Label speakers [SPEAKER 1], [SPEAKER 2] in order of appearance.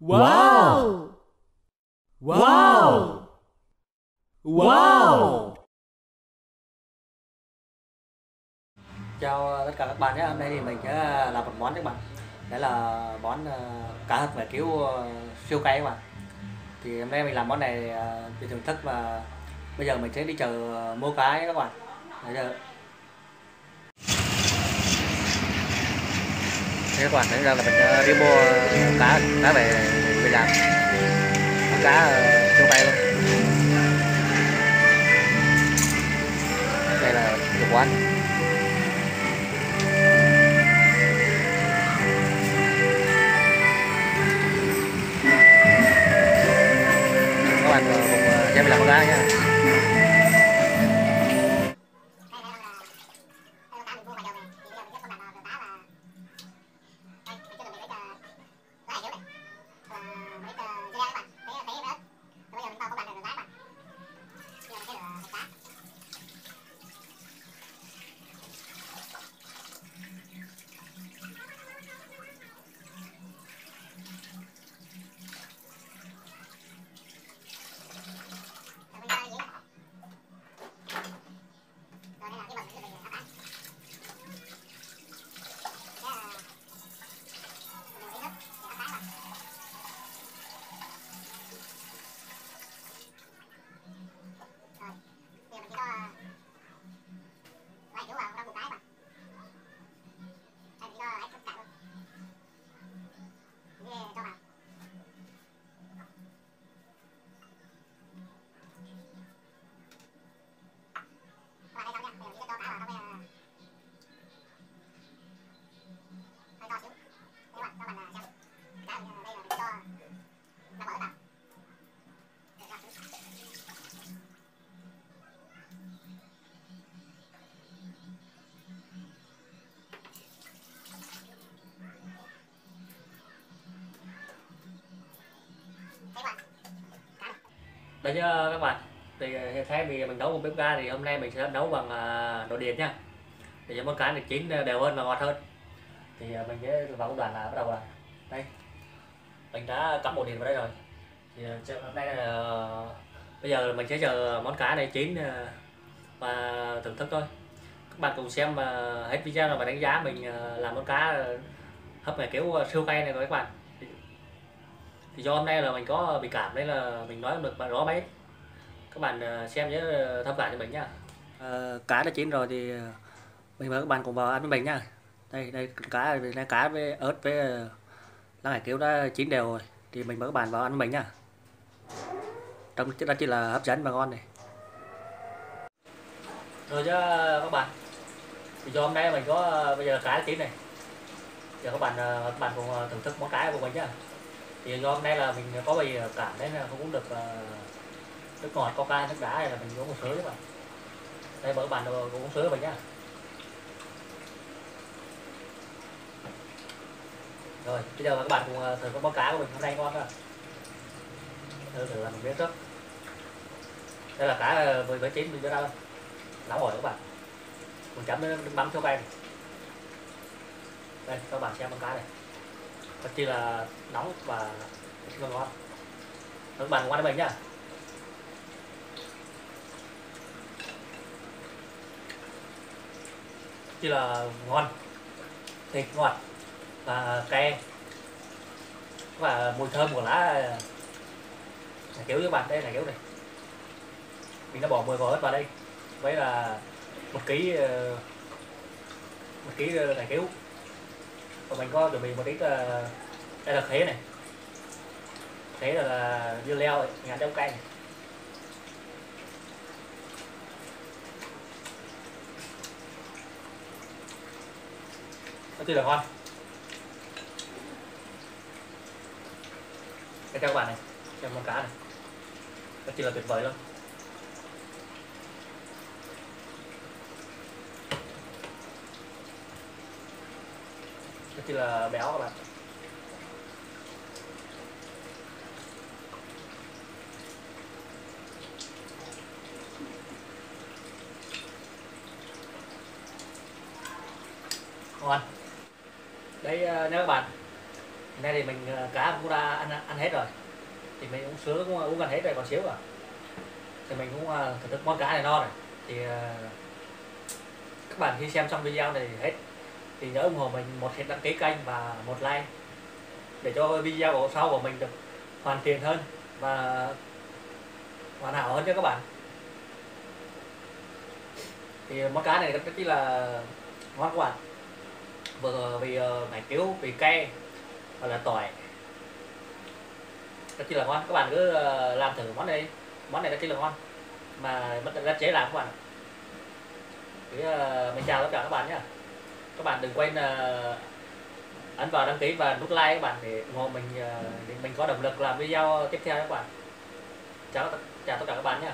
[SPEAKER 1] Wow! Wow! Wow!
[SPEAKER 2] Chào tất cả các bạn nhé, hôm nay thì mình sẽ làm một món các bạn Đấy là món ờ, cá hấp mẻ cứu ờ, siêu cay các bạn Thì hôm nay mình làm món này ờ, để thưởng thức và bây giờ mình sẽ đi chợ mua cá các bạn Bây giờ Thế các bạn, thấy giờ là mình ờ, đi mua cá, cá về về làm cá ờ, tay luôn. Đây là chủ quán đấy nhá các bạn? Thì hiện thay vì mình nấu một bếp ga thì hôm nay mình sẽ nấu bằng à, đồ điện nha. Để cho món cá này chín à, đều hơn và ngọt hơn. Thì à, mình sẽ vào công đoạn là bắt đầu là đây. Mình đã cắm bột điện vào đây rồi. Thì hôm nay là bây giờ mình sẽ chờ món cá này chín và thưởng thức thôi. Các bạn cùng xem hết video rồi và đánh giá mình làm món cá hấp này kiểu siêu cay này rồi các bạn thì do hôm nay là mình có bị cảm nên là mình nói được rõ mấy các bạn ờ, xem nhớ ờ, thông cảm cho mình nhá. Cá đã chín rồi thì ờ, mình mời các bạn cùng vào ăn với mình nhá. Đây đây cá đây cá với ớt với ờ, lá hải kiếu đã chín đều rồi. Thì mình mời các bạn vào ăn với mình nhá. Trông rất chi là hấp dẫn và ngon này. Rồi chứ các bạn? Thì do hôm nay mình có ờ, bây giờ cá chín này. Giờ các bạn ờ, các bạn cùng ờ, thưởng thức món cá của mình nhá thì do hôm nay là mình có bị ờ, cảm đấy là không uống được ờ, nước ngọt, coca, nước đá này là mình uống một sới các bạn đây mở các bạn đồ uống sữa bạn nhá. Rồi, bây giờ các bạn cùng ờ, thử con món cá của mình hôm nay ngon không thử thử là mình biết trước. Đây là cá vừa mới chín, mình đưa ra đâu nóng rồi các bạn. Mình chấm nước mắm cho các em. Đây các bạn xem con cá này và chỉ là nóng và rất là ngon. Các bạn qua đây mình nhá. Chỉ là ngon. Thịt ngọt và cay. Và mùi thơm của lá này kiểu với bạn. Đây là kiểu này. Mình đã bỏ 10 vỏ hết vào đây. Vậy là một ký ờ, một ký ờ, kéo và mình có chuẩn bị một ít uh, ờ, đây là khế này. Khế là, là dưa leo ấy, mình ăn trong canh nó tươi là ngon cái các bạn này xem món cá này. Nó chỉ là tuyệt vời luôn rất chi là béo các bạn. Ngon đây ờ, nha các bạn Hôm nay thì mình ờ, cá cũng đã ăn ăn hết rồi. Thì mình uống sữa cũng uống gần hết rồi còn xíu à. Thì mình cũng ờ, thưởng thức món cá này no rồi thì ờ, các bạn khi xem xong video này hết thì nhớ ủng hộ mình một hiệp đăng ký kênh và một like để cho video của sau của mình được hoàn thiện hơn và hoàn hảo hơn cho các bạn. Thì món cá này rất chỉ là ngon các bạn. Vừa vì uh, cứu vì cay hoặc là tỏi. Rất chi là ngon. Các bạn cứ ờ, làm thử món này. Món này rất chi là ngon. Mà mất rất dễ làm các bạn thì ờ, mình chào tất cả các bạn nhé các bạn đừng quên là ấn vào đăng ký và nút like các bạn để ủng hộ mình ờ, để mình có động lực làm video tiếp theo các bạn. Chào tất- chào tất cả các bạn nhé